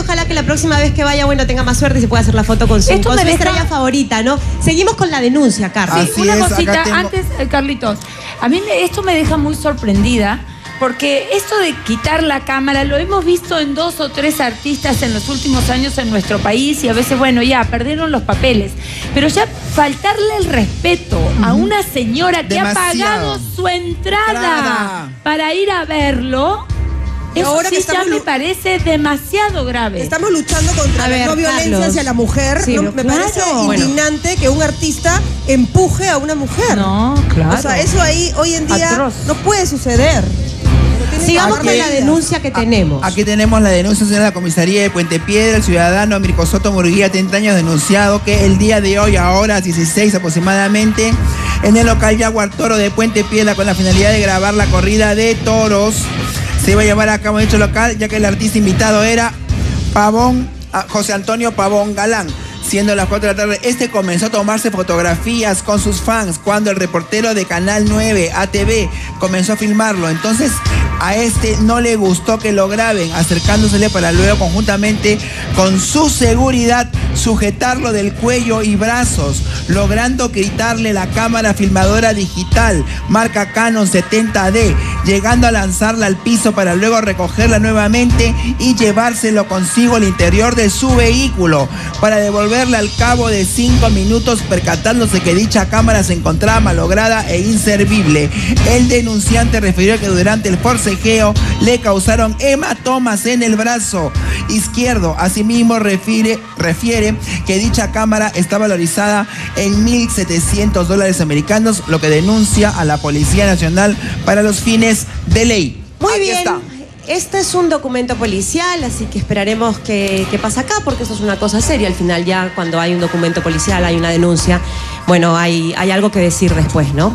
Ojalá que la próxima vez que vaya, bueno, tenga más suerte y se pueda hacer la foto con su, Esto con me su deja- estrella favorita, ¿no? Seguimos con la denuncia, Carlos. Así una es, acá cosita tengo- antes, eh, Carlitos. A mí me- esto me deja muy sorprendida. Porque esto de quitar la cámara lo hemos visto en dos o tres artistas en los últimos años en nuestro país y a veces, bueno, ya perdieron los papeles. Pero ya faltarle el respeto a una señora que Demasiado. ha pagado su entrada Entrada. para ir a verlo, eso ahora que sí ya me parece demasiado grave. Estamos luchando contra A la no violencia Carlos. hacia la mujer. Sí, ¿no? no, Me claro. parece Bueno. indignante que un artista empuje a una mujer. No, claro. O sea, eso ahí hoy en día Atroz. no puede suceder. Sigamos con la denuncia que tenemos. Aquí tenemos la denuncia de la comisaría de Puente Piedra. El ciudadano Mirko Soto Murguía, 30 años, denunciado que el día de hoy, a horas 16 aproximadamente, en el local Jaguar Toro de Puente Piedra, con la finalidad de grabar la corrida de toros, se iba a llevar a cabo en dicho local, ya que el artista invitado era Pavón, ah, José Antonio Pavón Galán. Siendo las 4 de la tarde, este comenzó a tomarse fotografías con sus fans cuando el reportero de Canal 9 ATV comenzó a filmarlo. Entonces a este no le gustó que lo graben, acercándosele para luego conjuntamente con su seguridad sujetarlo del cuello y brazos, logrando quitarle la cámara filmadora digital marca Canon 70D, llegando a lanzarla al piso para luego recogerla nuevamente y llevárselo consigo al interior de su vehículo para devolverla al cabo de cinco minutos percatándose que dicha cámara se encontraba malograda e inservible. El denunciante refirió que durante el forcejeo le causaron hematomas en el brazo izquierdo. Asimismo refiere, refiere que dicha cámara está valorizada en 1.700 dólares americanos, lo que denuncia a la Policía Nacional para los fines de ley. Muy Aquí bien. está. Este es un documento policial, así que esperaremos que, que pase acá, porque eso es una cosa seria. Al final ya cuando hay un documento policial, hay una denuncia, bueno, hay, hay algo que decir después, ¿no?